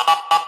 Ha.